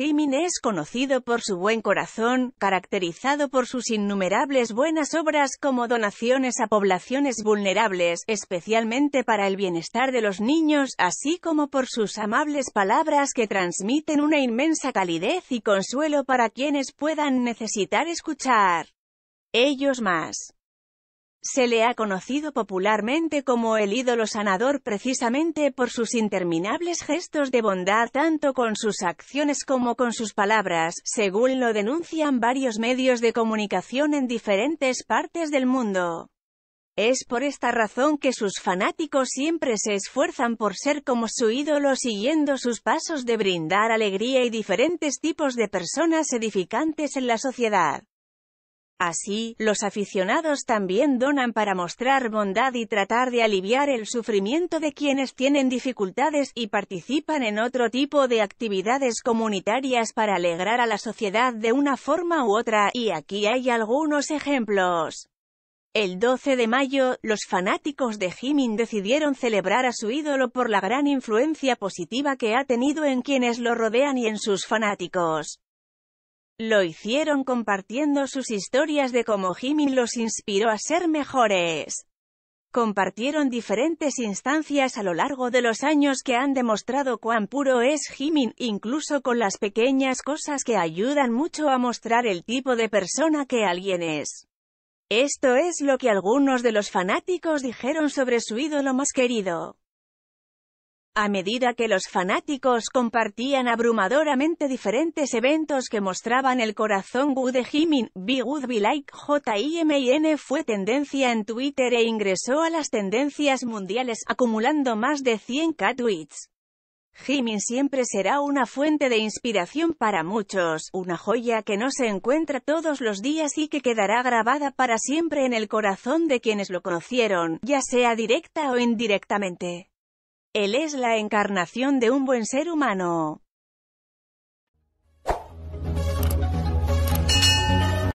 Jimin es conocido por su buen corazón, caracterizado por sus innumerables buenas obras como donaciones a poblaciones vulnerables, especialmente para el bienestar de los niños, así como por sus amables palabras que transmiten una inmensa calidez y consuelo para quienes puedan necesitar escuchar. Ellos más. Se le ha conocido popularmente como el ídolo sanador precisamente por sus interminables gestos de bondad tanto con sus acciones como con sus palabras, según lo denuncian varios medios de comunicación en diferentes partes del mundo. Es por esta razón que sus fanáticos siempre se esfuerzan por ser como su ídolo siguiendo sus pasos de brindar alegría y diferentes tipos de personas edificantes en la sociedad. Así, los aficionados también donan para mostrar bondad y tratar de aliviar el sufrimiento de quienes tienen dificultades y participan en otro tipo de actividades comunitarias para alegrar a la sociedad de una forma u otra, y aquí hay algunos ejemplos. El 12 de mayo, los fanáticos de Jimin decidieron celebrar a su ídolo por la gran influencia positiva que ha tenido en quienes lo rodean y en sus fanáticos. Lo hicieron compartiendo sus historias de cómo Jimin los inspiró a ser mejores. Compartieron diferentes instancias a lo largo de los años que han demostrado cuán puro es Jimin, incluso con las pequeñas cosas que ayudan mucho a mostrar el tipo de persona que alguien es. Esto es lo que algunos de los fanáticos dijeron sobre su ídolo más querido. A medida que los fanáticos compartían abrumadoramente diferentes eventos que mostraban el corazón de Jimin, Be Good Be Like JIMIN fue tendencia en Twitter e ingresó a las tendencias mundiales, acumulando más de 100k tweets. Jimin siempre será una fuente de inspiración para muchos, una joya que no se encuentra todos los días y que quedará grabada para siempre en el corazón de quienes lo conocieron, ya sea directa o indirectamente. Él es la encarnación de un buen ser humano.